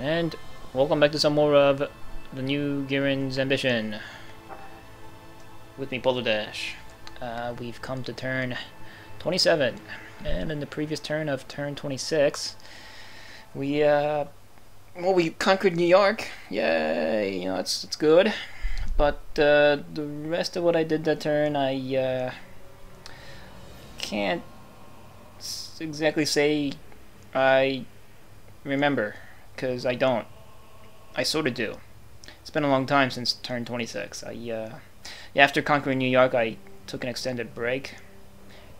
And welcome back to some more of the new Gihren's Ambition. With me, PolarDash. Uh, we've come to turn 27. And in the previous turn of turn 26, we, uh, well, we conquered New York. Yay, you know, it's, it's good. But, uh, the rest of what I did that turn, I, uh, can't exactly say I remember, because I don't. I sort of do. It's been a long time since turn 26. I, uh, after conquering New York, I took an extended break.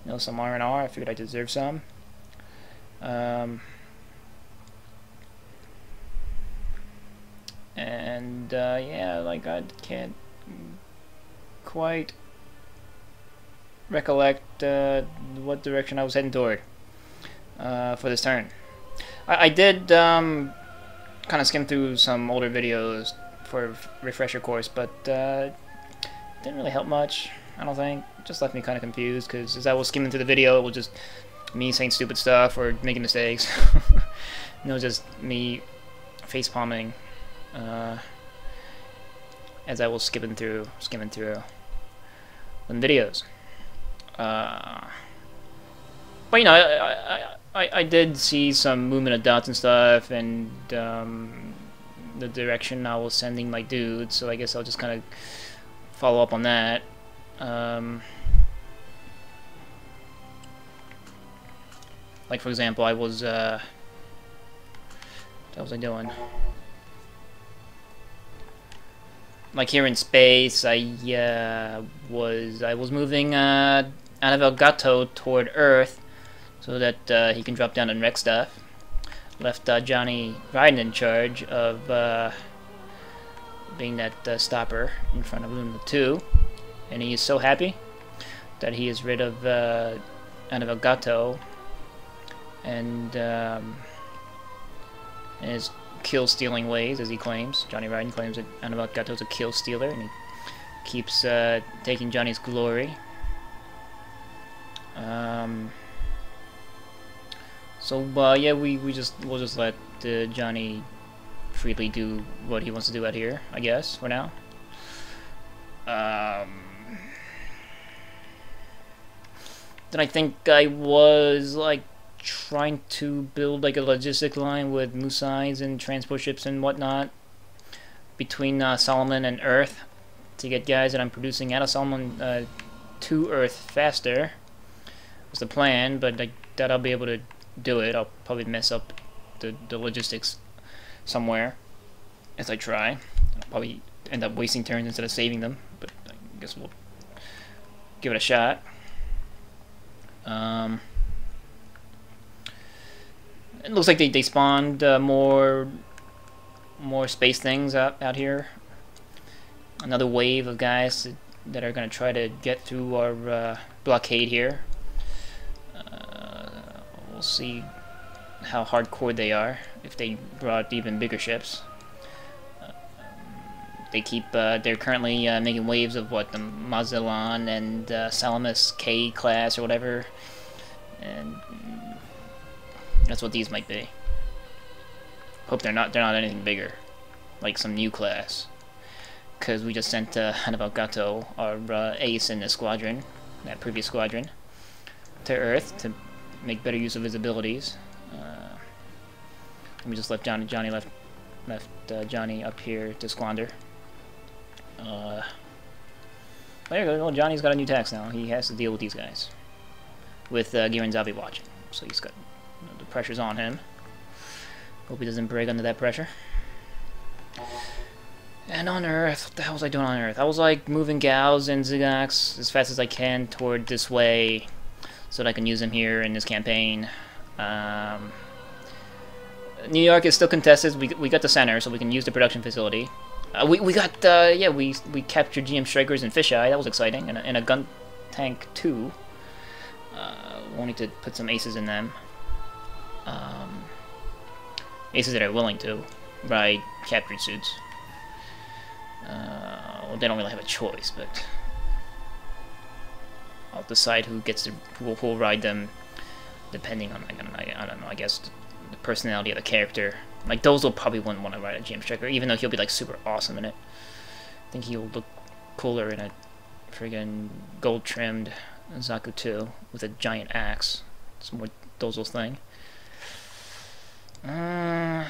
You know, some R&R. I figured I deserved some. Um, and, uh, yeah, like, I can't quite recollect uh, what direction I was heading toward uh, for this turn. I, I did um, kind of skim through some older videos for refresher course, but uh, didn't really help much. I don't think. Just left me kind of confused because as I was skimming through the video, it was just me saying stupid stuff or making mistakes. it was just me face palming uh, as I was skipping through, skimming through the videos. Uh, but you know, I, I, I, I did see some movement of dots and stuff, and um, the direction I was sending my dudes. So I guess I'll just kind of follow up on that. Um, like for example, I was uh, what was I doing? Like here in space, I uh, was I was moving uh, out of Elgato toward Earth so that uh, he can drop down and wreck stuff. Left uh, Johnny Ridden in charge of uh, being that uh, stopper in front of Luna 2. And he is so happy that he is rid of uh, Anavel Gato and um, his kill-stealing ways, as he claims. Johnny Ridden claims that Anavel Gato is a kill-stealer, and he keeps uh, taking Johnny's glory. Um, so uh, yeah, we we just we'll just let uh, Johnny freely do what he wants to do out here, I guess, for now. Um, then I think I was like trying to build like a logistic line with Musais and transport ships and whatnot between uh, Solomon and Earth to get guys that I'm producing out of Solomon uh, to Earth faster was the plan, but I doubt I'll be able to do it. I'll probably mess up the, the logistics somewhere as I try. I'll probably end up wasting turns instead of saving them, but I guess we'll give it a shot. Um, it looks like they, they spawned uh, more more space things out, out here. Another wave of guys that, are going to try to get through our uh, blockade here. We'll see how hardcore they are if they brought even bigger ships. Uh, they keep, uh, they're currently uh, making waves of what, the Magellan and uh, Salamis K class or whatever. And that's what these might be. Hope they're not, they're not anything bigger. Like some new class. Because we just sent uh, Anavel our uh, ace in the squadron, that previous squadron, to Earth to make better use of his abilities. Uh, we just left Johnny. Johnny left left uh, Johnny up here to squander. Uh, there you go. Johnny's got a new tax now. He has to deal with these guys. With uh, Zabi watching, so he's got you know, the pressure's on him. Hope he doesn't break under that pressure. And on Earth, what the hell was I doing on Earth? I was like moving Gals and Zigzags as fast as I can toward this way so that I can use him here in this campaign. Um, New York is still contested. We, we got the center, so we can use the production facility. Uh, we, we got, uh, yeah, we we captured GM Strikers and Fisheye. That was exciting. And a, and a gun tank, too. Uh, we'll need to put some aces in them. Um, aces that are willing to ride captured suits. Uh, well, they don't really have a choice, but I'll decide who gets to who will ride them, depending on know. I don't know. I guess the personality of the character. Like Dozel probably wouldn't want to ride a GM Striker, even though he'll be like super awesome in it. I think he'll look cooler in a friggin' gold trimmed Zaku 2 with a giant axe. It's more Dozel's thing. Uh,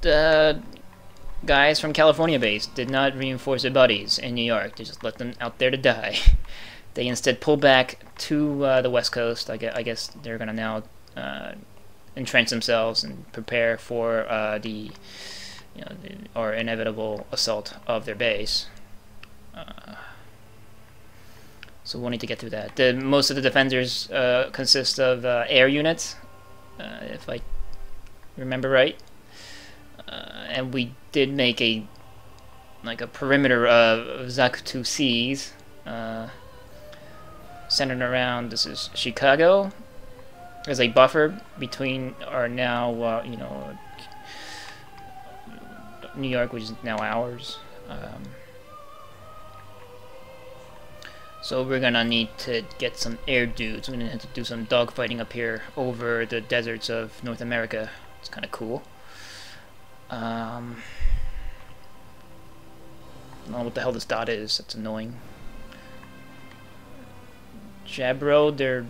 the guys from California base did not reinforce their buddies in New York. They just let them out there to die. They instead pulled back to uh, the west coast. I guess, I guess they're going to now uh, entrench themselves and prepare for uh, the, you know, the, or inevitable assault of their base. Uh, so we'll need to get through that. The, most of the defenders uh, consist of uh, air units, if I remember right. And we did make a like a perimeter of Zaku 2 Seas centered around this is Chicago as a buffer between our now uh, you know New York which is now ours um, so we're gonna need to get some air dudes. We're gonna have to do some dogfighting up here over the deserts of North America. It's kinda cool um, I don't know what the hell this dot is that's annoying Jaburo, they're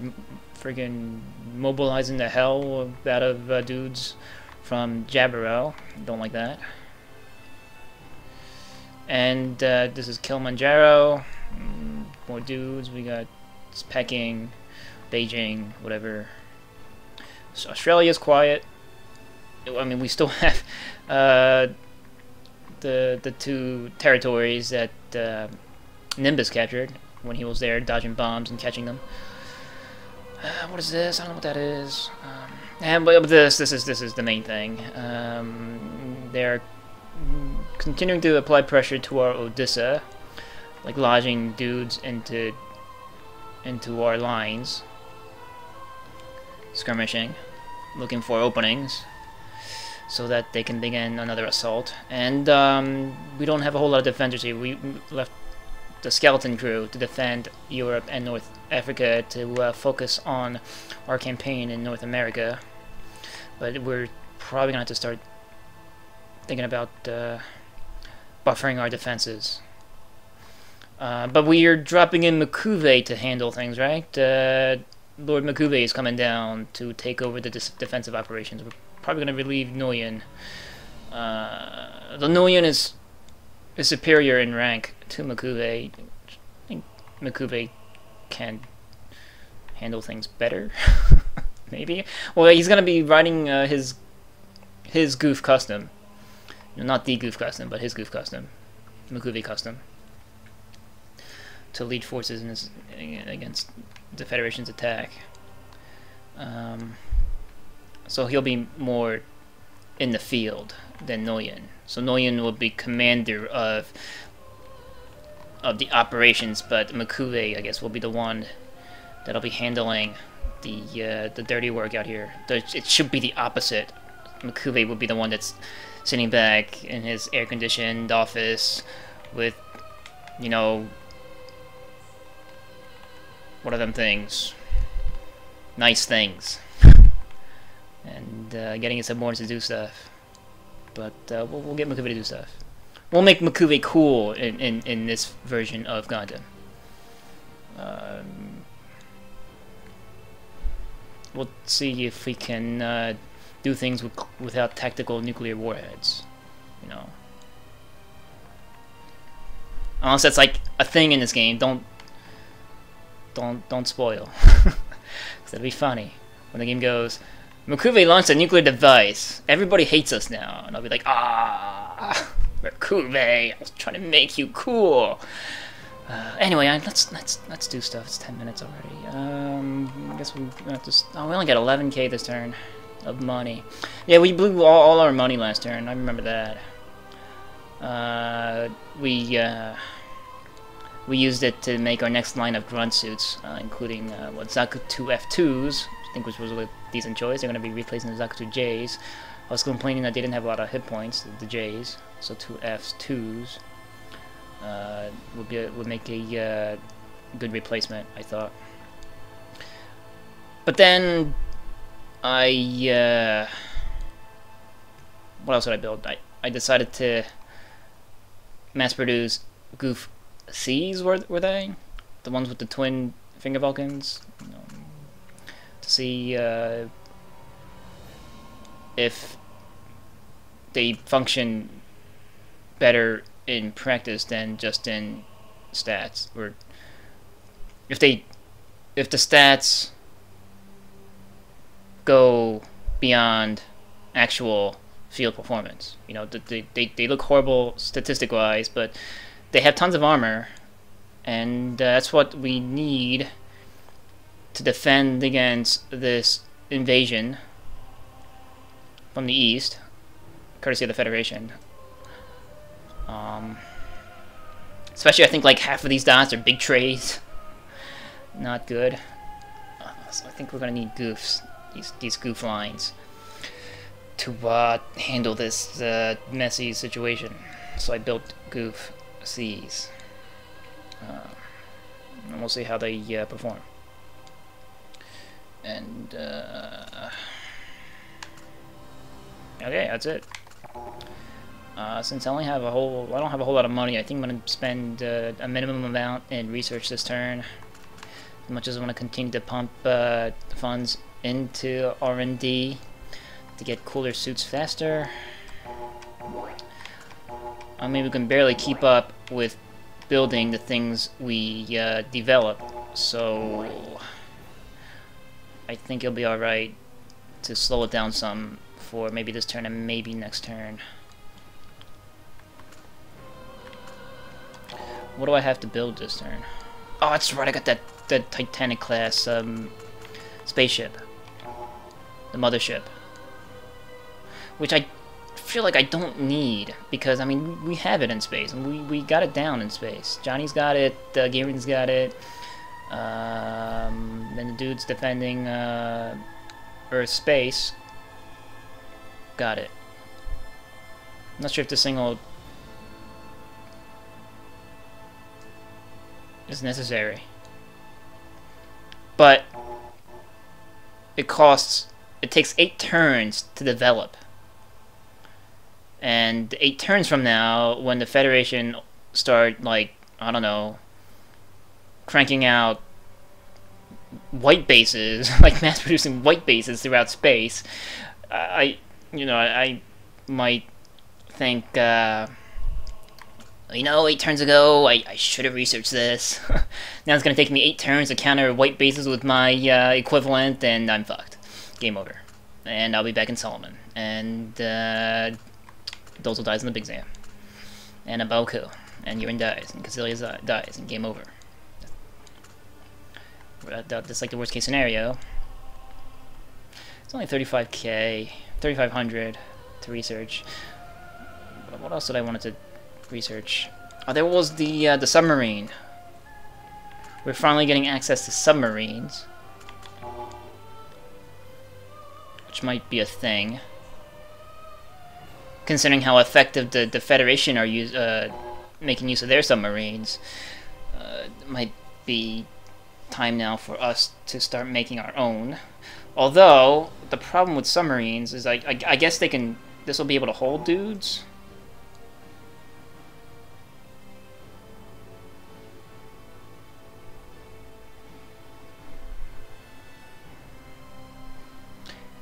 friggin' mobilizing the hell out of uh, dudes from Jaburo. Don't like that. And uh, this is Kilimanjaro. Mm, more dudes. We got Peking, Beijing, whatever. So Australia's quiet. I mean, we still have uh, the the two territories that uh, Nimbus captured when he was there, dodging bombs and catching them. Uh, what is this? I don't know what that is. Um, and but this, this is this is the main thing. Um, they're continuing to apply pressure to our Odessa, like lodging dudes into into our lines, skirmishing, looking for openings, so that they can begin another assault. And um, we don't have a whole lot of defenders here. We left the skeleton crew to defend Europe and North Africa to uh, focus on our campaign in North America. But we're probably going to have to start thinking about uh, buffering our defenses. Uh, but we are dropping in Makuve to handle things, right? Uh, Lord Makuve is coming down to take over the defensive operations. We're probably going to relieve Nguyen. Uh, the Nguyen is is superior in rank to Makube. I think Makube can handle things better. Maybe. Well, he's gonna be riding uh, his his Gouf custom, not the Gouf custom, but his Gouf custom, Makube custom, to lead forces in his, against the Federation's attack. Um, so he'll be more in the field than Nguyen. So Nguyen will be commander of of the operations, but Makube, I guess, will be the one that'll be handling the uh, the dirty work out here. It should be the opposite. Makube will be the one that's sitting back in his air-conditioned office with, you know, what are them things? Nice things. And uh, getting his subordinates to do stuff. But uh, we'll, we'll get Makube to do stuff. We'll make Makube cool in, in, in this version of Gundam. Um, we'll see if we can uh, do things with, without tactical nuclear warheads. You know. Unless that's like a thing in this game, don't don't don't spoil. that'd be funny when the game goes. Makube launched a nuclear device. Everybody hates us now, and I'll be like, ah. Rakube, I was trying to make you cool. Uh, anyway, let's let's let's do stuff. It's ten minutes already. Um, I guess we have to. Oh, we only got 11k this turn of money. Yeah, we blew all, all our money last turn. I remember that. Uh, we uh, we used it to make our next line of grunt suits, uh, including uh, what Zaku 2 F2s, I think which was a decent choice. They're going to be replacing the Zaku 2 Js. I was complaining that they didn't have a lot of hit points, the Js, so two Fs, twos uh, would be would make a uh, good replacement, I thought. But then I, uh, what else did I build? I, I decided to mass produce Gouf C's, were, were they? The ones with the twin finger Vulcans? To see, uh, if they function better in practice than just in stats or if they if the stats go beyond actual field performance. You know they, they, they look horrible statistic wise but they have tons of armor and uh, that's what we need to defend against this invasion from the east courtesy of the Federation. Um, especially, I think like half of these dots are big trays. Not good. So I think we're gonna need Goufs, these these Gouf lines, to uh, handle this uh, messy situation. So I built Gouf C's, uh, and we'll see how they uh, perform. And uh, okay, that's it. Uh, since I only have a whole, I don't have a whole lot of money, I think I'm going to spend uh, a minimum amount in research this turn. As much as I want to continue to pump uh, funds into R&D to get cooler suits faster. I mean, we can barely keep up with building the things we uh, develop, so I think it'll be alright to slow it down some for maybe this turn and maybe next turn. What do I have to build this turn? Oh, that's right, I got that, that Titanic class um, spaceship. The mothership. Which I feel like I don't need, because, I mean, we have it in space, and we, we got it down in space. Johnny's got it, uh, Garen's got it, um, and the dude's defending uh, Earth space. Got it. I'm not sure if this thing will is necessary. But it costs it takes eight turns to develop. And eight turns from now, when the Federation start like, I don't know, cranking out white bases, like mass producing white bases throughout space, I you know, I, might think uh you know, eight turns ago, I, I should have researched this. now it's going to take me eight turns to counter white bases with my uh, equivalent, and I'm fucked. Game over. And I'll be back in Solomon. And uh, Dozel dies in the Big Zam. And A Baoa Qu. And Yurin dies. And Kycilia dies. And game over. That's like the worst case scenario. It's only 35k, 3500 to research. What else did I want to research. Oh, there was the uh, the submarine. We're finally getting access to submarines. Which might be a thing. Considering how effective the, the Federation are use, uh, making use of their submarines. Uh, might be time now for us to start making our own. Although, the problem with submarines is I, I, I guess they can... This will be able to hold dudes.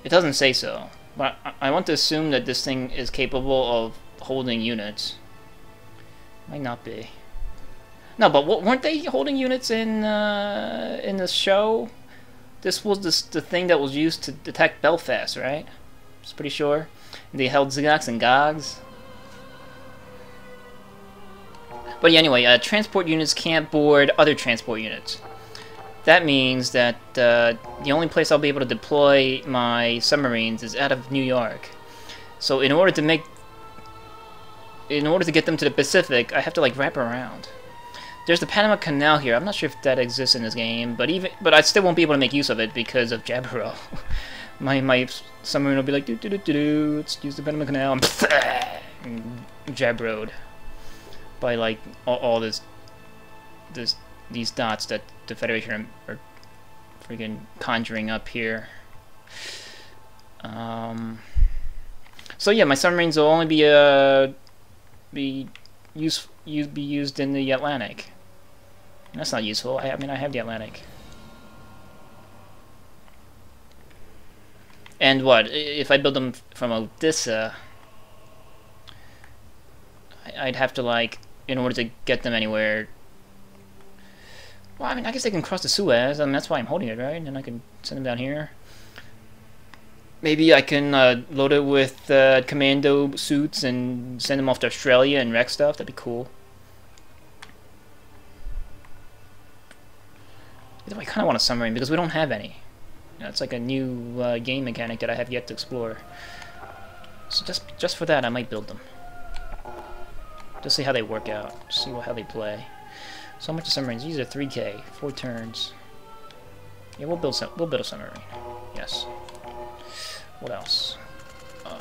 It doesn't say so, but I want to assume that this thing is capable of holding units. Might not be. No, but weren't they holding units in uh, in the show? This was the, the thing that was used to detect Belfast, right? I'm pretty sure. They held Z'Goks and Gogs. But yeah, anyway, uh, transport units can't board other transport units. That means that uh, the only place I'll be able to deploy my submarines is out of New York. So in order to make... In order to get them to the Pacific, I have to like wrap around. There's the Panama Canal here. I'm not sure if that exists in this game, but even but I still won't be able to make use of it because of Jaburo. my my submarine will be like do do do do. Let's use the Panama Canal and Jabroed by like all, all this this these dots that the Federation are, are freaking conjuring up here. Um, so yeah, my submarines will only be uh be use be used in the Atlantic. That's not useful. I, I mean, I have the Atlantic. And what if I build them from Odessa? I'd have to like, in order to get them anywhere. Well, I mean, I guess they can cross the Suez. Mean, that's why I'm holding it, right? And I can send them down here. Maybe I can uh, load it with uh, commando suits and send them off to Australia and wreck stuff. That'd be cool. Way, I kind of want a submarine because we don't have any. You know, it's like a new uh, game mechanic that I have yet to explore. So just just for that, I might build them. Just see how they work out. See how they play. So much of submarines. These are 3K, four turns. Yeah, we'll build some. We'll build a submarine. Yes. What else? Uh,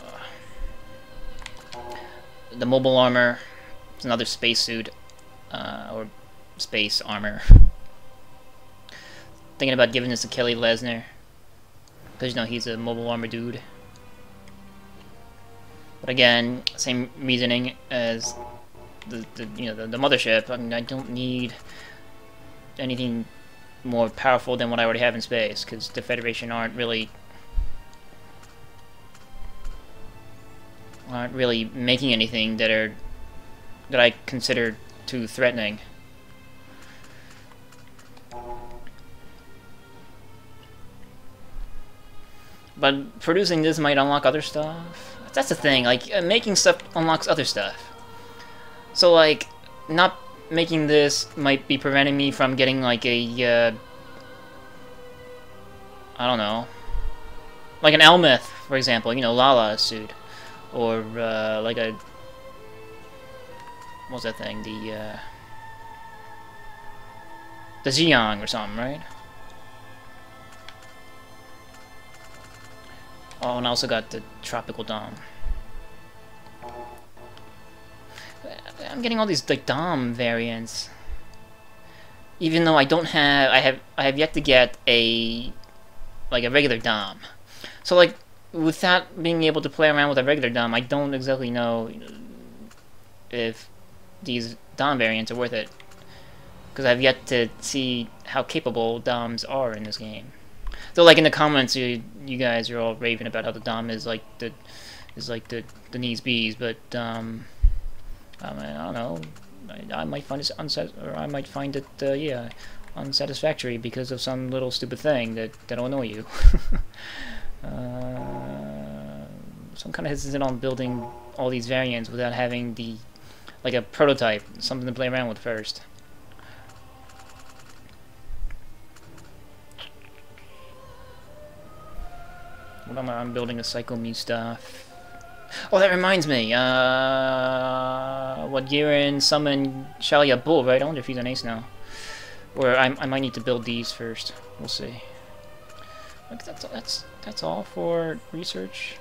the mobile armor. It's another spacesuit. Uh, or space armor. Thinking about giving this to Kelley Layzner. Because, you know, he's a mobile armor dude. But again, same reasoning as the, the you know the, the mothership. I mean, I don't need anything more powerful than what I already have in space, because the Federation aren't really aren't really making anything that are that I consider too threatening. But producing this might unlock other stuff. That's the thing, like, uh, making stuff unlocks other stuff. So, like, not making this might be preventing me from getting, like, a, uh, I don't know, like an Elmeth, for example, you know, Lala suit or uh, like a what's that thing? The uh, the Zeong or something, right? Oh, and I also got the Tropical Dom. I'm getting all these like Dom variants, even though I don't have I have I have yet to get a like a regular Dom. So like without being able to play around with a regular Dom, I don't exactly know if these Dom variants are worth it. Because I've yet to see how capable Doms are in this game. So like in the comments, you you guys are all raving about how the Dom is like the is like the the knees bees, but um, I mean I don't know. I, I might find it unsat or I might find it uh, yeah unsatisfactory because of some little stupid thing that that'll annoy you. Uh, so I'm kind of hesitant on building all these variants without having the like a prototype, something to play around with first. What am I? I'm building a Psycommu stuff. Oh, that reminds me. Uh, what Gihren summon Shalia Bull, right? I wonder if he's an ace now. Or I, I might need to build these first. We'll see. Look, that's that's that's all for research.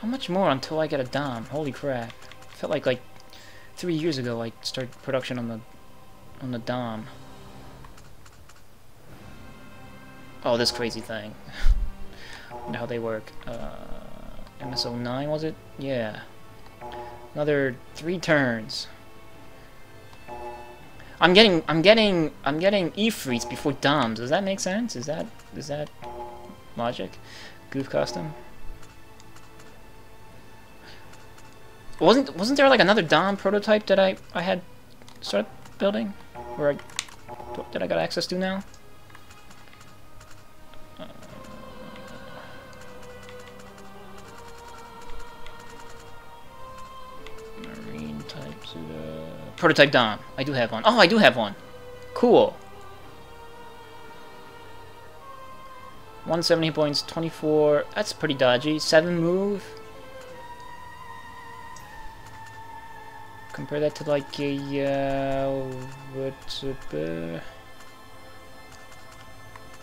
How much more until I get a Dom? Holy crap! felt like like three years ago I started production on the on the Dom. Oh, this crazy thing. How they work. Uh, MSO9 was it? Yeah. Another three turns. I'm getting, I'm getting, I'm getting Ifrits before Doms. Does that make sense? Is that, is that logic? Gouf custom. Wasn't, wasn't there like another Dom prototype that I, I had started building? Where I, that I got access to now? Prototype Dom. I do have one. Oh, I do have one. Cool. 170 points, 24. That's pretty dodgy. 7 move. Compare that to like a, uh, what's up, uh,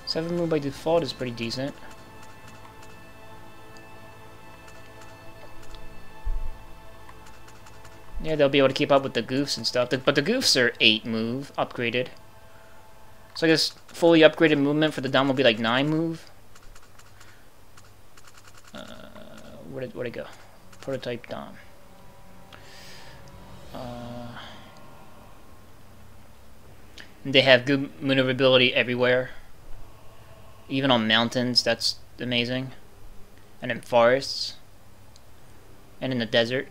7 move by default is pretty decent. Yeah, they'll be able to keep up with the Goufs and stuff. But the Goufs are 8 move, upgraded. So I guess fully upgraded movement for the Dom will be like 9 move. where did where'd it go? Prototype Dom. Uh, they have good maneuverability everywhere. Even on mountains, that's amazing. And in forests. And in the desert.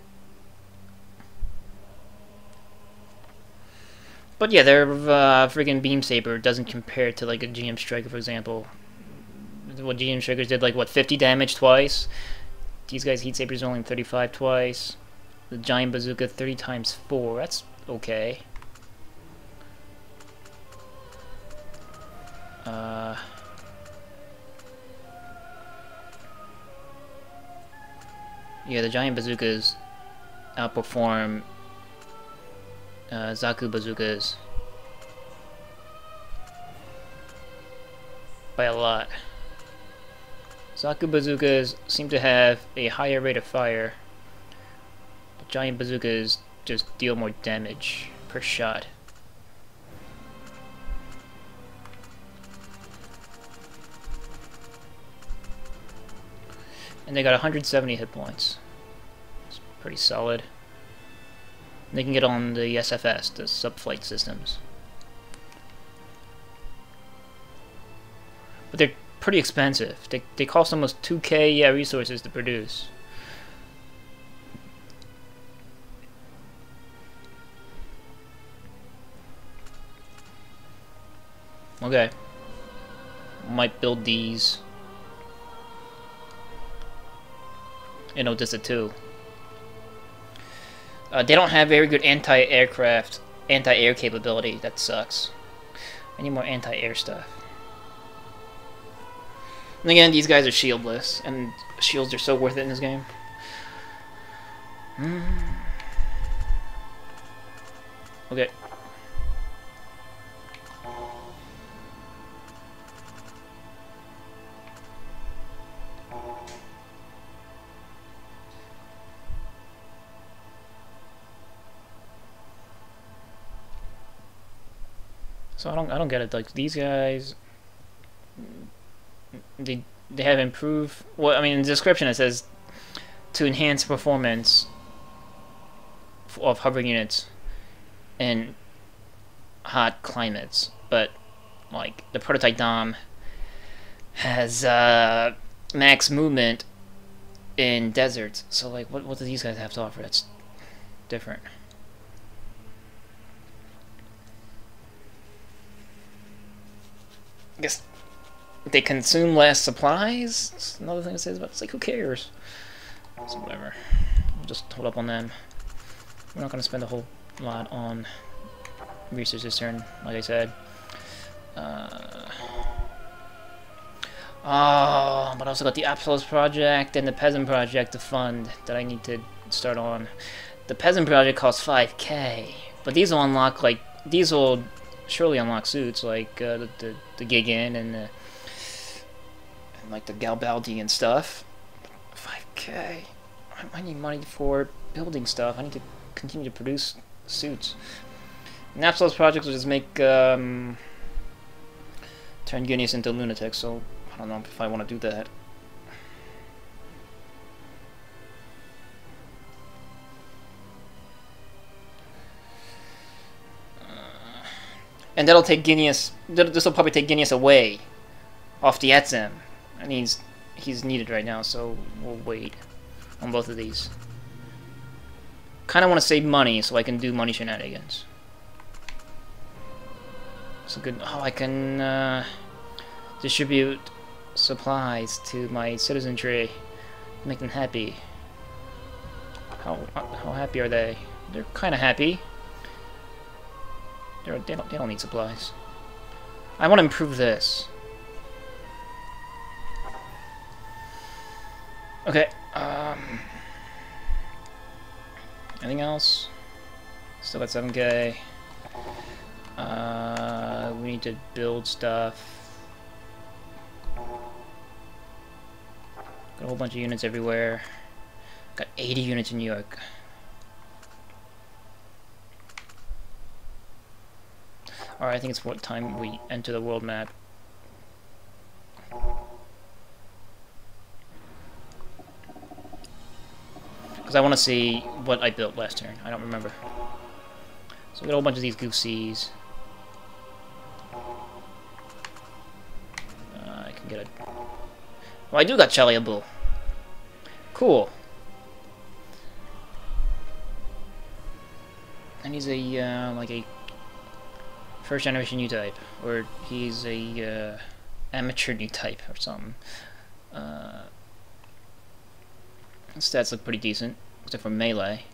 But yeah, their uh, friggin' beam saber doesn't compare to like a GM Striker, for example. What GM Strikers did, like what 50 damage twice. These guys heat sabers only 35 twice. The giant bazooka 30 times 4. That's okay. Uh, yeah, the giant bazookas outperform uh, Zaku bazookas by a lot. Zaku bazookas seem to have a higher rate of fire, but giant bazookas just deal more damage per shot. And they got 170 hit points. It's pretty solid. They can get on the SFS, the subflight systems. But they're pretty expensive. They, they cost almost 2k yeah, resources to produce. Okay. Might build these. And Odessa 2. Uh, they don't have very good anti-aircraft, anti-air capability. That sucks. I need more anti-air stuff. And again, these guys are shieldless, and shields are so worth it in this game. Mm. Okay. So I don't I don't get it. Like these guys, they they have improved. Well, I mean, in the description it says to enhance performance of hovering units in hot climates, but like the prototype Dom has uh, max movement in deserts. So like, what what do these guys have to offer that's different? I guess they consume less supplies. That's another thing it says about it's like who cares? So whatever. We'll just hold up on them. We're not gonna spend a whole lot on research this turn, like I said. Uh, oh, but I also got the Apsalus project and the Peasant project to fund that I need to start on. The Peasant project costs 5k, but these will unlock like these will surely unlock suits like uh, the, the the Gigan and the and like the Galbaldi and stuff. 5k. I, need money for building stuff. I need to continue to produce suits. Napsol's projects will just make um, turn Ginias into lunatics, so I don't know if I want to do that. And that'll take Ginias. This will probably take Ginias away off the Etzem. And he's, he's needed right now, so we'll wait on both of these. Kind of want to save money so I can do money shenanigans. So good. Oh, I can uh, distribute supplies to my citizenry, make them happy. How how happy are they? They're kind of happy. They're, they, don't, they don't need supplies. I want to improve this. Okay, um... Anything else? Still got 7k. Uh, we need to build stuff. Got a whole bunch of units everywhere. Got 80 units in New York. Alright, I think it's what time we enter the world map. Because I want to see what I built last turn. I don't remember. So we got a whole bunch of these Goose-Cs. Uh, I can get a... Well, I do got Chaliabul. Cool. And he's a, uh, like a first generation new type. Or he's a, uh, amateur new type or something. Uh, stats look pretty decent, except for melee.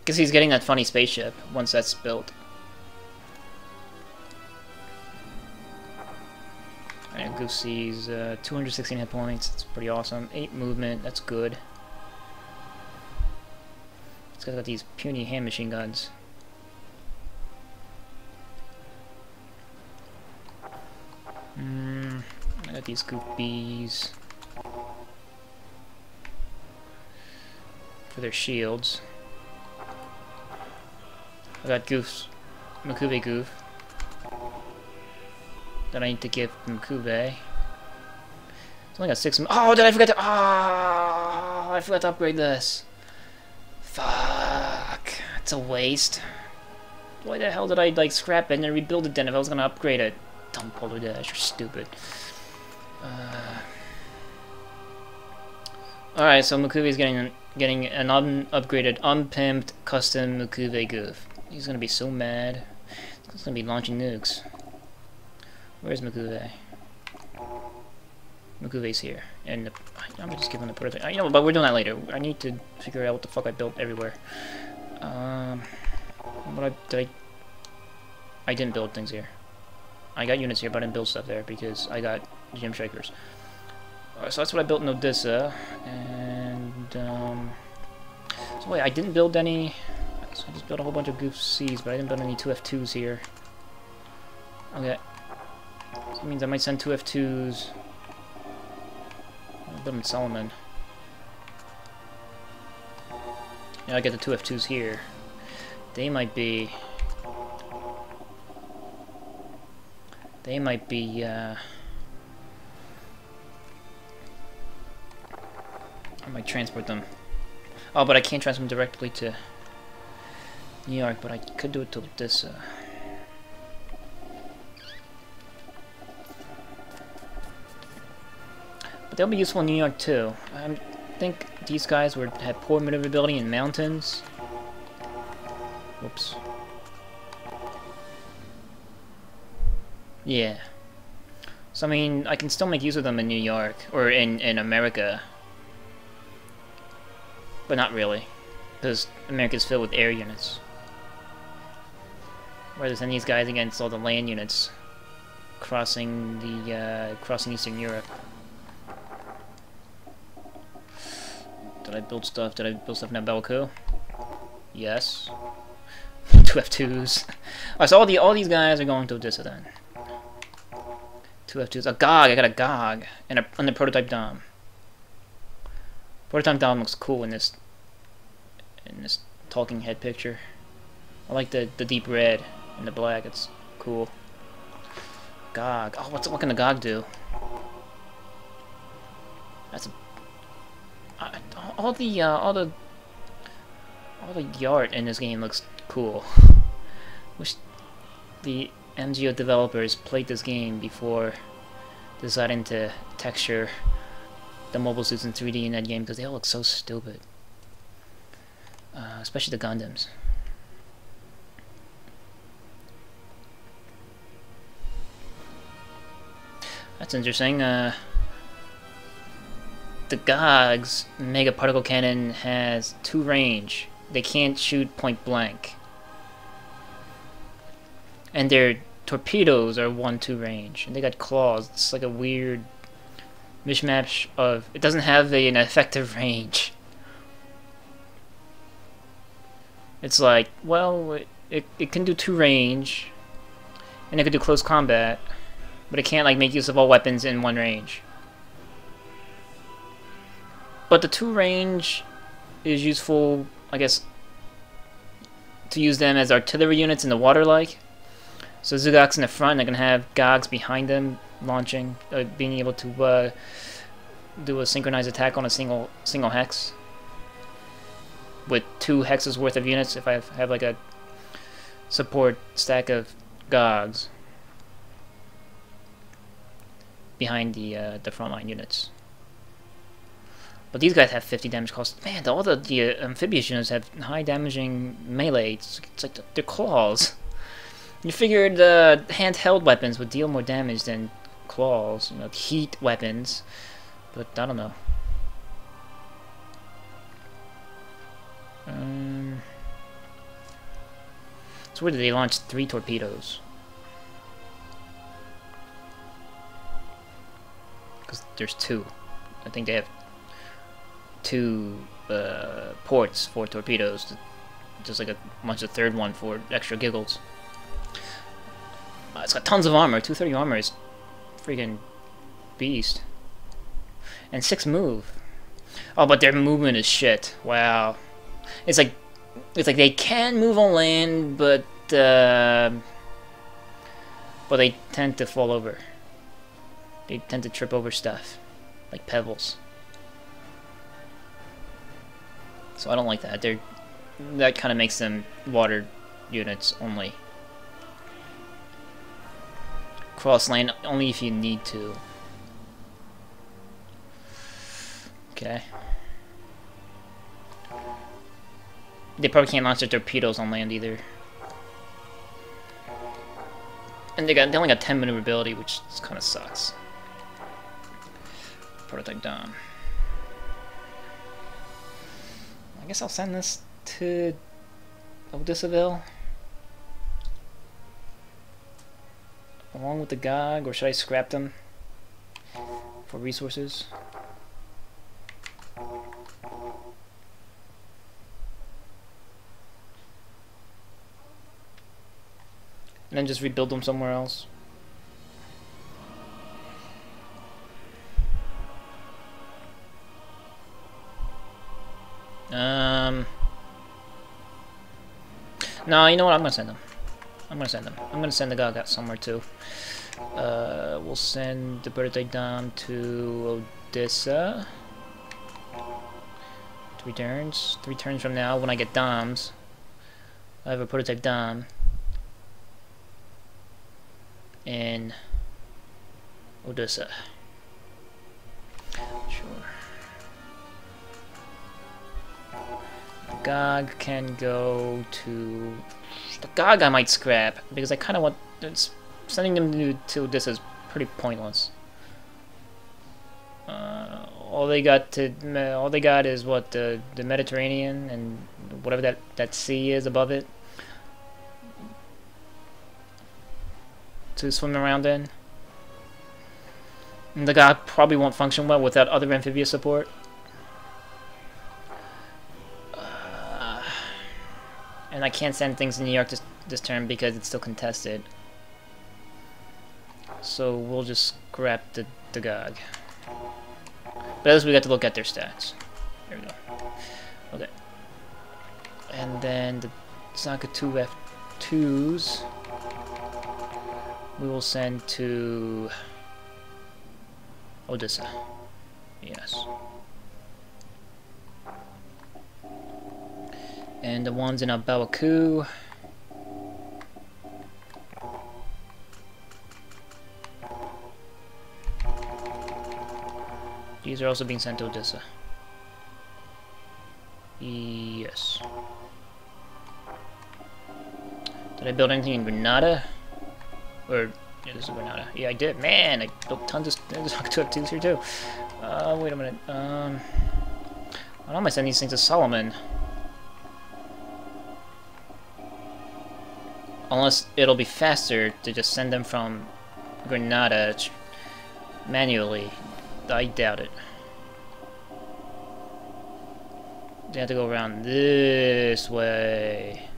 Because he's getting that funny spaceship once that's built. Alright, Goosey's uh, 216 hit points, that's pretty awesome. 8 movement, that's good. Guy's got these puny hand machine guns. Hmm, these goopies. For their shields. I got Goufs. Makube Gouf. That I need to give Makube. It's only got six. Oh, did I forget to? Ah, oh, I forgot to upgrade this. Fuck. It's a waste. Why the hell did I like scrap it and then rebuild it then if I was gonna upgrade it? Dumb polar dash, you're stupid. Uh... Alright, so Makube is getting getting an upgraded, unpimped, custom Makube Gouf. He's gonna be so mad. He's gonna be launching nukes. Where's Makube? Makube's here. And I'm just giving the prototype. You know, but we're doing that later. I need to figure out what the fuck I built everywhere. Um, what I did I? I didn't build things here. I got units here, but I didn't build stuff there because I got GM Strikers. Uh, so that's what I built in Odessa, and um, so wait, I didn't build any. So I just built a whole bunch of Gouf Cs, but I didn't build any 2F2s here. Okay. So that means I might send 2F2s. I'll build them in Solomon. Yeah, I get the 2F2s here. They might be... They might be, uh... I might transport them. Oh, but I can't transport them directly to New York, but I could do it to this, uh... But they'll be useful in New York, too. I think these guys would have poor maneuverability in mountains. Whoops. Yeah. So, I mean, I can still make use of them in New York, or in, in America. But not really, because America's filled with air units. Rather than these guys against all the land units crossing the, uh, crossing Eastern Europe. Did I build stuff? Did I build stuff in Belko? Yes. Two F2s. Alright, so all the all these guys are going to Odessa then. Two F2s. A GOG! I got a GOG! And a and the prototype Dom. Prototype Dom looks cool in this in this talking head picture. I like the the deep red and the black. It's cool. GOG. Oh, what's what can the GOG do? That's a uh, all the uh, all the all the art in this game looks cool. Wish the MGO developers played this game before deciding to texture the mobile suits in 3D in that game because they all look so stupid. Uh, especially the Gundams. That's interesting. Uh, the GOG's Mega Particle Cannon has two range. They can't shoot point blank. And their torpedoes are 1-2 range. And they got claws. It's like a weird mishmash of... It doesn't have an effective range. It's like, well, it, it, it can do 2 range. And it can do close combat. But it can't like make use of all weapons in one range. But the two range is useful, I guess, to use them as artillery units in the water like. So Z'Goks in the front, they're going to have Gogs behind them launching, uh, being able to uh, do a synchronized attack on a single single hex. with two hexes worth of units if I have, like a support stack of Gogs behind the uh, the frontline units. But these guys have 50 damage cost. Man, all the, the uh, amphibious units have high damaging melee. It's, it's like the, their claws. You figured uh, handheld weapons would deal more damage than claws, you know, heat weapons. But I don't know. Um, so where did they launch three torpedoes? Because there's two. I think they have two uh, ports for torpedoes. Just like a bunch of third one for extra giggles. Uh, it's got tons of armor. 230 armor is freaking beast. And 6 move. Oh, but their movement is shit. Wow. It's like it's like they can move on land, but uh, but they tend to fall over. They tend to trip over stuff, like pebbles. So I don't like that. They're that kind of makes them water units only. Cross lane only if you need to. Okay. They probably can't launch their torpedoes on land either. And they got they only got 10 maneuverability, which kind of sucks. Prototype down. I guess I'll send this to Odissaville. Along with the GOG, or should I scrap them for resources? And then just rebuild them somewhere else. Um. No, you know what? I'm gonna send them. I'm gonna send them. I'm gonna send the out somewhere too. Uh, we'll send the prototype Dom to Odessa. Three turns. Three turns from now, when I get Doms, I have a prototype Dom in Odessa. GOG can go to... The GOG I might scrap, because I kind of want... It's, sending them to, to Odessa is pretty pointless. Uh, all they got to all they got is what the the Mediterranean and whatever that that sea is above it. to swim around in. And the guy probably won't function well without other amphibious support. And I can't send things to New York this, this turn because it's still contested. So we'll just scrap the, the GOG. But at least we got to look at their stats. There we go. Okay. And then the Zaku 2 F2s we will send to Odessa. Yes. And the ones in A Baoa Qu. These are also being sent to Odessa. Yes. Did I build anything in Granada? Or, yeah, this is Granada. Yeah, I did. Man, I built tons of twos here too. Uh, wait a minute. Um, why don't I send these things to Solomon? Unless it'll be faster to just send them from Granada manually. I doubt it. They have to go around this way.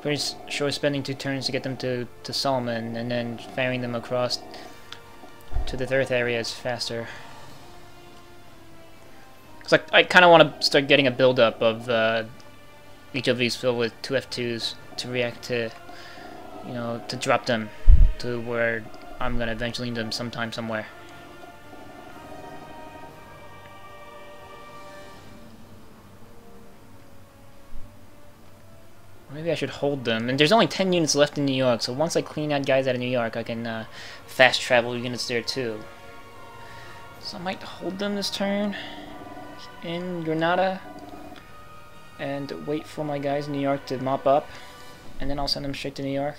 Pretty sure spending two turns to get them to, to Solomon and then ferrying them across to the third area is faster. Cause I, I kind of want to start getting a buildup of uh, each of these filled with two F2s to react to, you know, to drop them to where I'm to eventually need them sometime somewhere. Maybe I should hold them. And there's only 10 units left in New York, so once I clean out guys out of New York, I can uh, fast travel units there too. So I might hold them this turn in Granada and wait for my guys in New York to mop up, and then I'll send them straight to New York.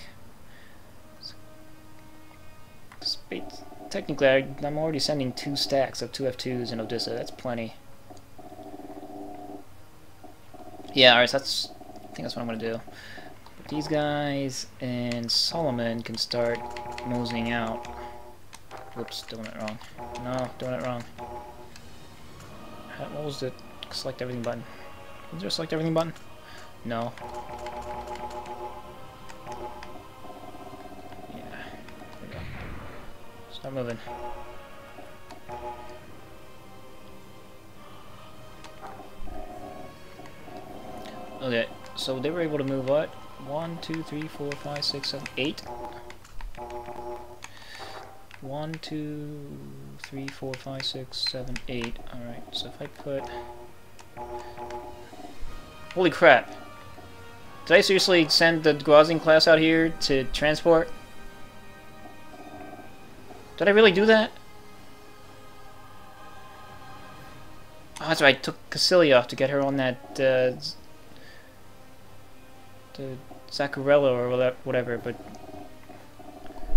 Technically, I, I'm already sending two stacks of two F2s in Odessa. That's plenty. Yeah, alright, so that's... I think that's what I'm going to do. But these guys and Solomon can start moseying out. Whoops, doing it wrong. No, doing it wrong. What was the select everything button? Was there a select everything button? No. Start moving. Okay, so they were able to move what? One, two, three, four, five, six, seven, eight. One, two, three, four, five, six, seven, eight. Alright, so if I put... Holy crap. Did I seriously send the Gwazine class out here to transport? Did I really do that? Oh, that's right, I took Kycilia off to get her on that, uh, the Zaccarello or whatever, but...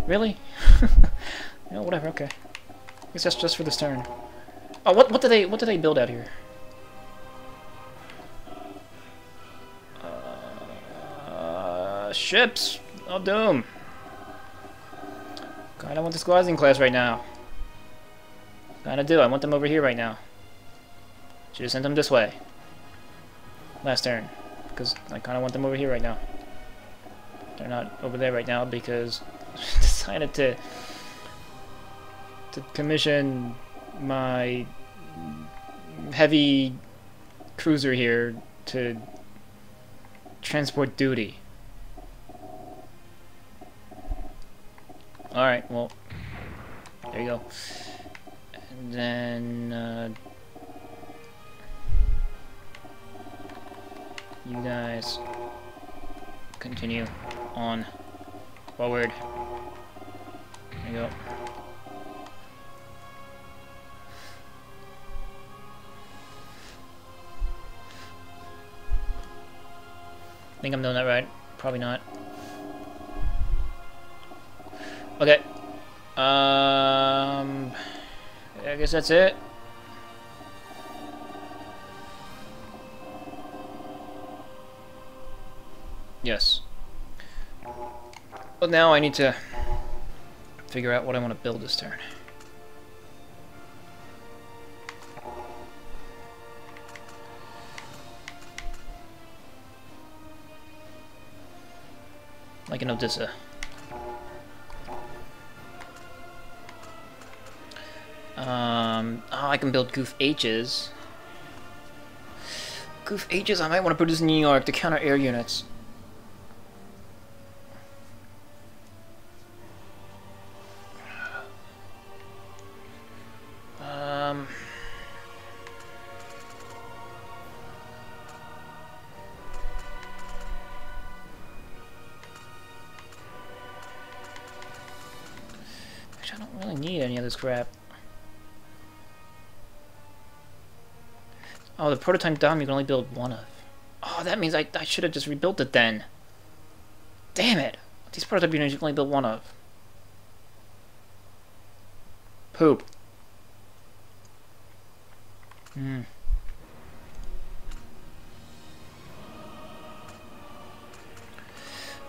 Really? yeah, whatever, okay. I guess that's just for this turn. Oh, what, what did they, what did they build out here? Uh, ships of doom. Kinda want the squadron class right now. Kinda do, I want them over here right now. Should've sent them this way. Last turn because I kind of want them over here right now. They're not over there right now because I decided to to commission my heavy cruiser here to transport duty. Alright, well, there you go. And then, uh, you guys continue on forward. There you go. I think I'm doing that right. Probably not. Okay. Um, I guess that's it. Yes. But now I need to figure out what I want to build this turn. Like an Odessa. Um, oh, I can build Gouf H's. Gouf H's, I might want to produce in New York to counter air units. Um... I don't really need any of this crap. Oh, the prototype Dom you can only build one of. Oh, that means I, I should have just rebuilt it then. Damn it. These prototype units you can only build one of. Poop. Hmm.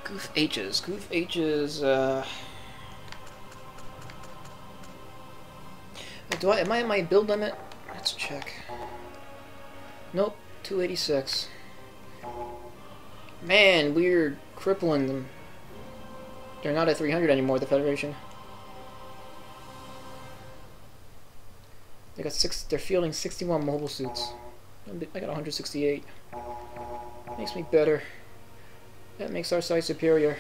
Gouf H's. Gouf H's, uh... Do I, am I at my build limit? Let's check. Nope, 286. Man, we're crippling them. They're not at 300 anymore, the Federation. They got six. They're fielding 61 mobile suits. I got 168. Makes me better. That makes our side superior.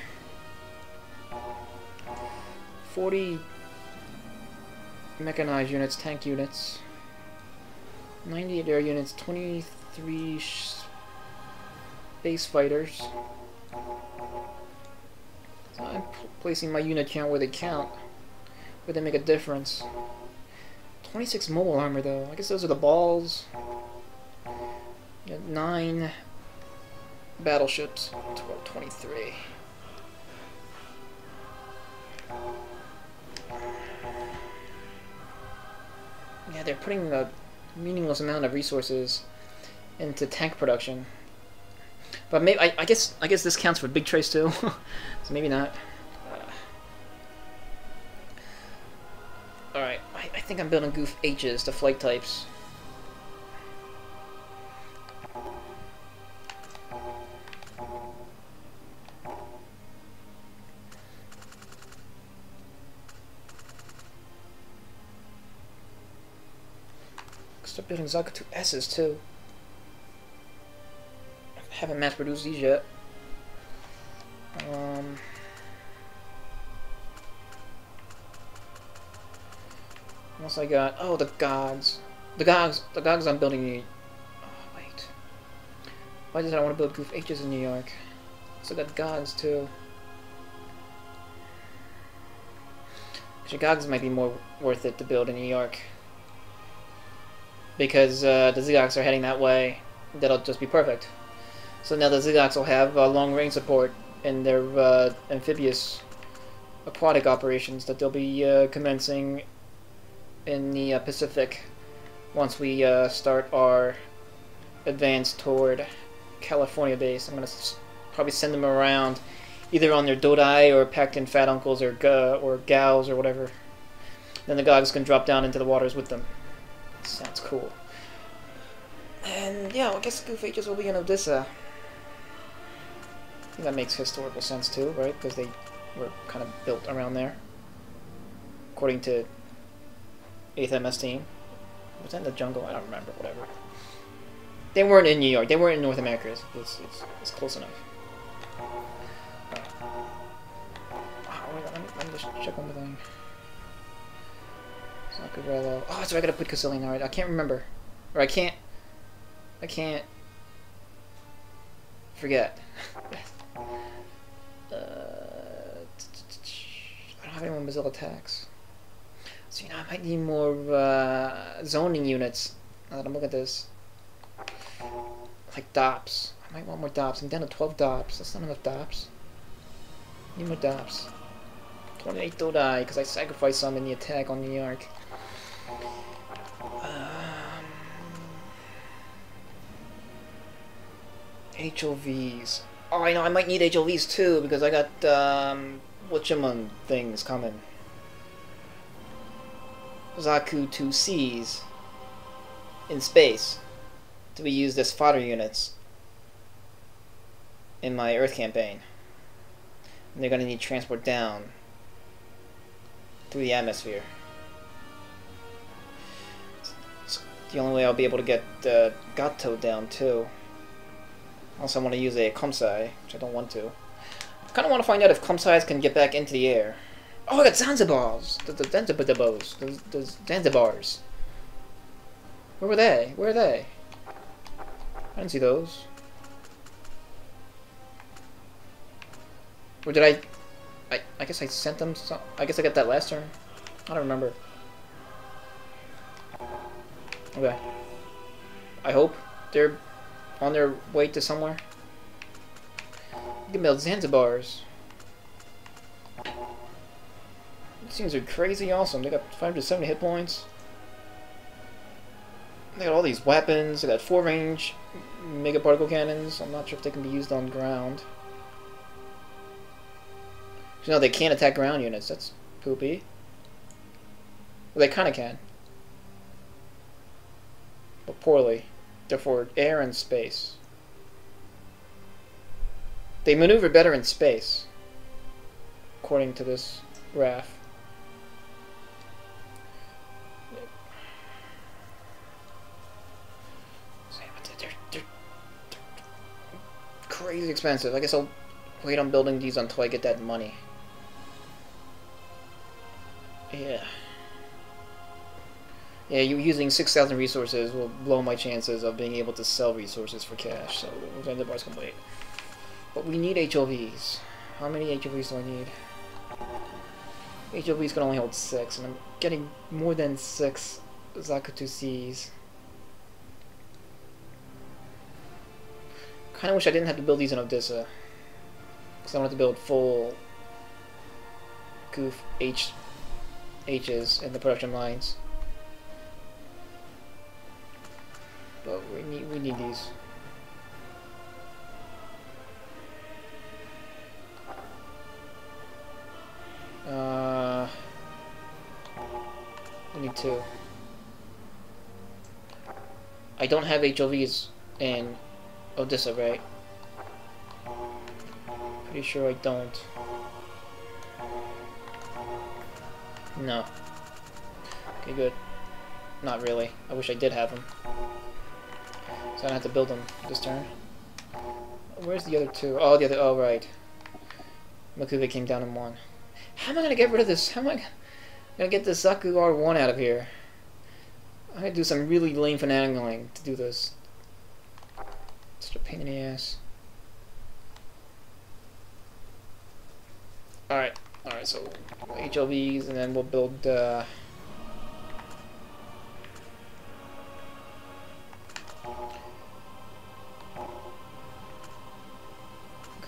40 mechanized units, tank units, 98 air units, 23 space fighters, So I'm placing my unit count where they count. Where they make a difference. 26 mobile armor though. I guess those are the balls. 9 battleships. 12, 23. Yeah, they're putting a meaningless amount of resources into tank production. But maybe I, I guess I guess this counts for Big Trays too, so maybe not. Alright, I, I think I'm building Gouf H's, the flight types. Building Zaku 2 S's too. Haven't mass produced these yet. Um, what else I got? Oh, the Gogs. The Gogs. The Gogs I'm building. In... Oh wait. Why did I want to build Gouf H's in New York? So got Gogs too. Actually, Gogs might be more worth it to build in New York because uh, the Z'Goks are heading that way. That'll just be perfect. So now the Z'Goks will have uh, long range support in their uh, amphibious aquatic operations that they'll be uh, commencing in the uh, Pacific once we uh, start our advance toward California base. I'm going to probably send them around either on their Dodai or packed in Fat Uncles or, or Gaws or whatever. Then the Gogs can drop down into the waters with them. Sounds cool. And yeah, well, I guess Gouf H's will be in Odessa. Uh, think that makes historical sense too, right? Because they were kind of built around there. According to 8th MS team. Was that in the jungle? I don't remember, whatever. They weren't in New York. They weren't in North America. It's, it's, it's, it's close enough. Right. Oh, wait, let, me, let me just check one more thing. Oh, so I gotta put Casillion. Alright, I can't remember. Or I can't... I can't... Forget. uh, I don't have any more missile attacks. So, you know, I might need more uh, zoning units. Now that I'm looking at this. Like Dopps. I might want more Dopps. I'm down to 12 Dopps. That's not enough Dopps. Need more Dopps. 28 Dodai, because I sacrificed some in the attack on New York. Um, HLVs. Oh, I know, I might need HLVs too, because I got, um, things coming. Zaku 2Cs in space to be used as fodder units in my Earth campaign. And they're going to need transport down through the atmosphere. The only way I'll be able to get uh, Gato down too. Also, I want to use a Komsai, which I don't want to. I kind of want to find out if Komsais can get back into the air. Oh, I got Zanzibars! The, the Zanzibars. Those Zanzibars. Where were they? Where are they? I didn't see those. Or did I... I, I guess I sent them some... I guess I got that last turn. I don't remember. Okay. I hope they're on their way to somewhere. You can build Zanzibars. These things are crazy awesome. They got 570 hit points. They got all these weapons. They got 4 range mega particle cannons. I'm not sure if they can be used on ground. You know, they can't attack ground units. That's poopy. Well, they kind of can. But poorly. They're air and space. They maneuver better in space. According to this graph. Crazy expensive. I guess I'll wait on building these until I get that money. Yeah. Yeah, you using 6,000 resources will blow my chances of being able to sell resources for cash, so Zanzibars can wait. But we need HLVs. How many HLVs do I need? HLVs can only hold six, and I'm getting more than six Zaku 2 Cs. Kinda wish I didn't have to build these in Odessa. Because I wanted to build full Gouf H H's in the production lines. But we need we need these. Uh, we need two. I don't have HLVs in Odessa, right? Pretty sure I don't. No. Okay, good. Not really. I wish I did have them. So I don't have to build them this turn. Where's the other two? Oh, the other. Oh, right. Makuga came down in one. How am I gonna get rid of this? How am I gonna get this Zaku R1 out of here? I gotta do some really lame finagling to do this. Such a pain in the ass. Alright, alright, so HLVs and then we'll build uh,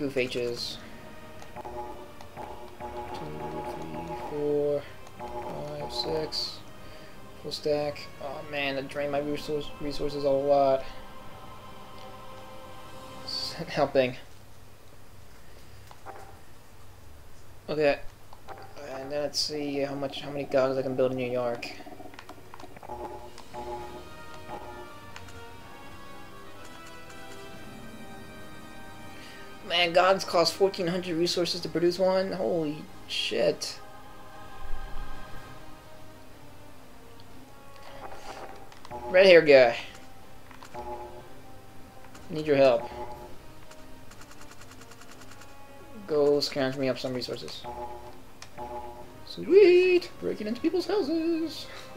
Gouf H's. Two, three, four, five, six. Full stack. Oh man, that drained my resource resources a lot. It's not helping. Okay. And then let's see how much how many goggles I can build in New York. Gogs cost 1400 resources to produce one? Holy shit. Red hair guy. Need your help. Go scrounge me up some resources. Sweet! Breaking into people's houses!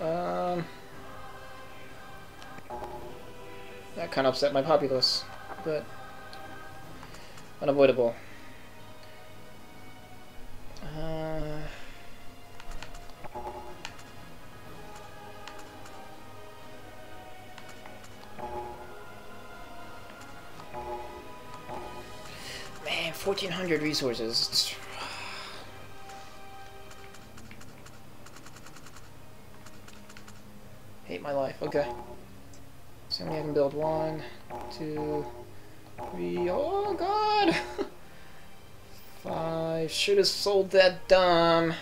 um... That kind of upset my populace, but... Unavoidable. Uh... Man, 1400 resources. Hate my life. Okay. So I can build one, two, three. Oh god! Five. Should have sold that Dom.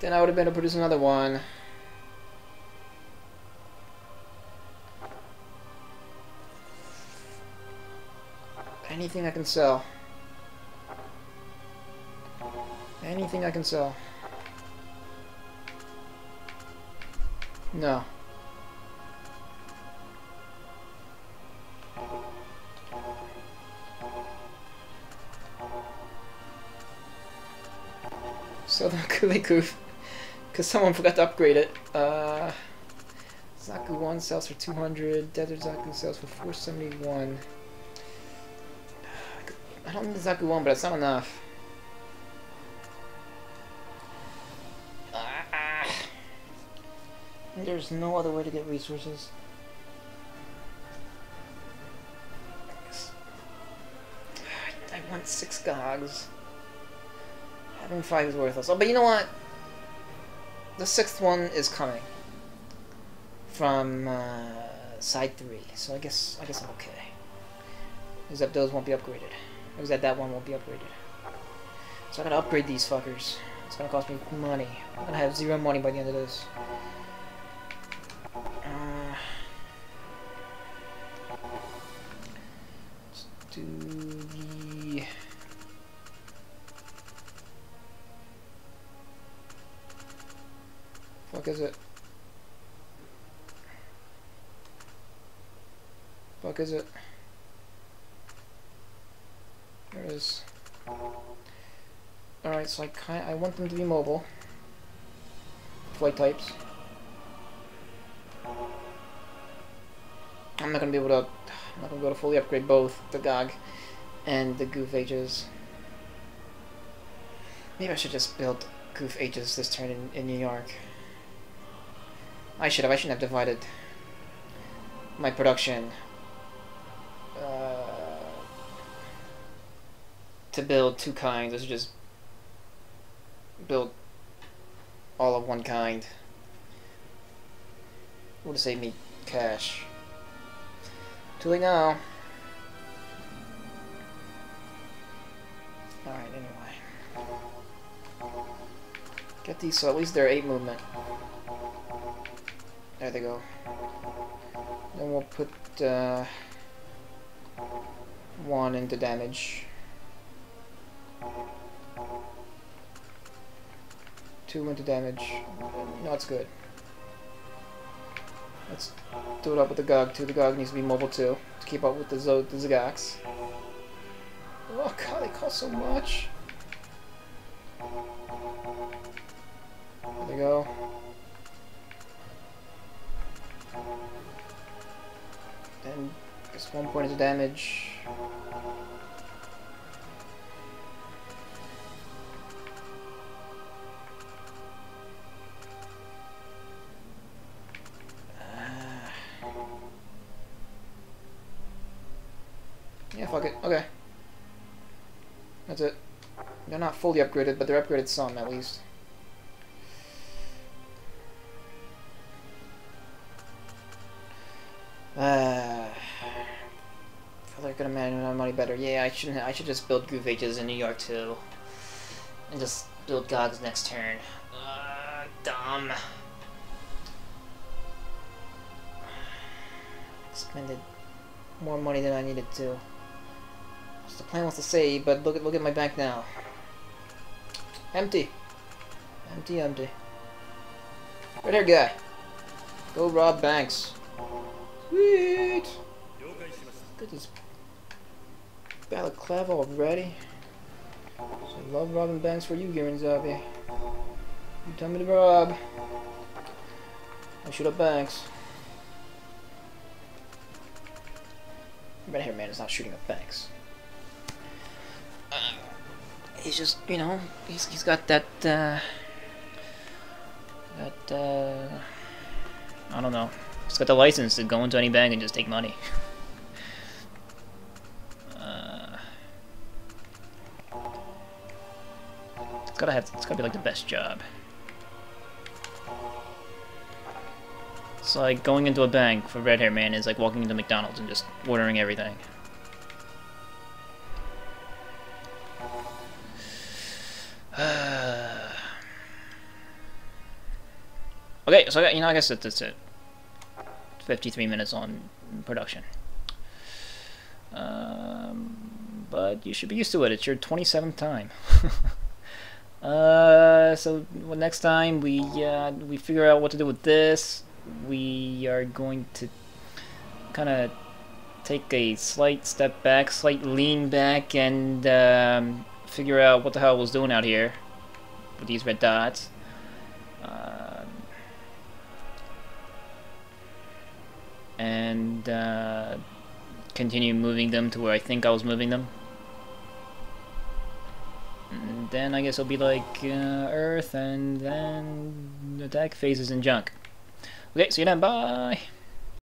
Then I would have been able to produce another one. Anything I can sell. Anything I can sell. No. So the Kuliku, because someone forgot to upgrade it. Uh, Zaku 1 sells for 200, Desert Zaku sells for 471. I don't need Zaku 1, but it's not enough. Ah, there's no other way to get resources. I want six gogs. Having five is worthless. Oh, but you know what? The sixth one is coming from uh, side three, so I guess I guess I'm okay. Except those won't be upgraded. Except that one won't be upgraded. So I gotta upgrade these fuckers. It's gonna cost me money. I'm gonna have zero money by the end of this. Is it? Fuck is it? There it is. Alright, so I kind I want them to be mobile. Flight types. I'm not gonna be able to. I'm not gonna be able to fully upgrade both the Gog and the Gouf H's. Maybe I should just build Gouf H's this turn in, in New York. I should have. I shouldn't have divided my production uh, to build two kinds. Should just build all of one kind. Would have saved me cash. Too late now. Alright, anyway. Get these so at least they're 8 movement. There they go. Then we'll put uh, one into damage. Two into damage. No, it's good. Let's do it up with the Gog too. The Gog needs to be mobile too to keep up with the Zo the. Oh god, they cost so much. Damage. Yeah, fuck it. Okay. That's it. They're not fully upgraded, but they're upgraded some, at least. Shouldn't. I should just build Gouf H's in New York too, and just build Gogs next turn. Uh, dumb. Expended more money than I needed to. The plan was to save, but look at look at my bank now. Empty. Empty, empty. Right here, guy. Go rob banks. Sweet. Balaclava already. So love robbing banks for you, Gihren Zabi. You tell me to rob. I shoot up banks. Red hair man is not shooting up banks. Uh, he's just, you know, he's, he's got that, uh, that, uh, I don't know. He's got the license to go into any bank and just take money. gotta have, it's gotta be like the best job. It's like going into a bank for red hair man is like walking into McDonald's and just ordering everything. okay, so you know, I guess that's it. 53 minutes on production. Um, but you should be used to it. It's your 27th time. uh, so well, next time we uh, we figure out what to do with this, we are going to kind of take a slight step back, slight lean back, and um, figure out what the hell was doing out here with these red dots. Um, and uh, continue moving them to where I think I was moving them. Then I guess it'll be like uh, Earth, and then attack phases and junk. Okay, see you then, bye!